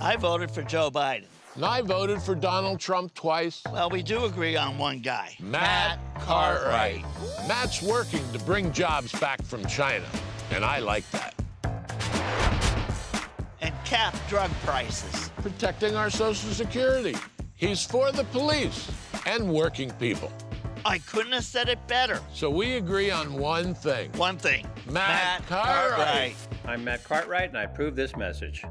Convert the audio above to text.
I voted for Joe Biden. And I voted for Donald Trump twice. Well, we do agree on one guy. Matt, Cartwright. Matt's working to bring jobs back from China, and I like that. And cap drug prices. Protecting our Social Security. He's for the police and working people. I couldn't have said it better. So we agree on one thing. One thing. Matt, Cartwright. I'm Matt Cartwright, and I approve this message.